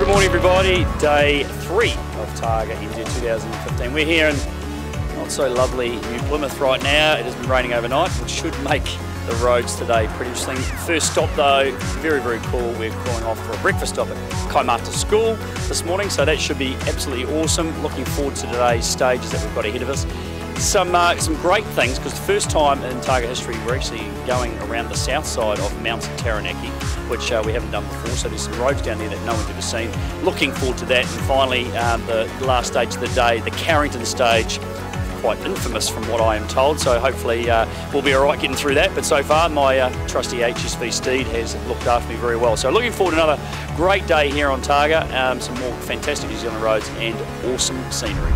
morning, everybody. Day three of Targa NZ 2015. We're here in not so lovely New Plymouth right now. It has been raining overnight, which should make the roads today pretty interesting. First stop though, very, very cool. We're calling off for a breakfast stop at Kaimata School this morning, so that should be absolutely awesome. Looking forward to today's stages that we've got ahead of us some uh, some great things because the first time in Targa history we're actually going around the south side of Mount Taranaki, which uh, we haven't done before. So there's some roads down there that no one's ever seen. Looking forward to that. And finally, um, the last stage of the day, the Carrington stage. Quite infamous from what I am told, so hopefully uh, we'll be all right getting through that. But so far, my uh, trusty HSV Steed has looked after me very well. So looking forward to another great day here on Targa, um, some more fantastic New Zealand roads and awesome scenery.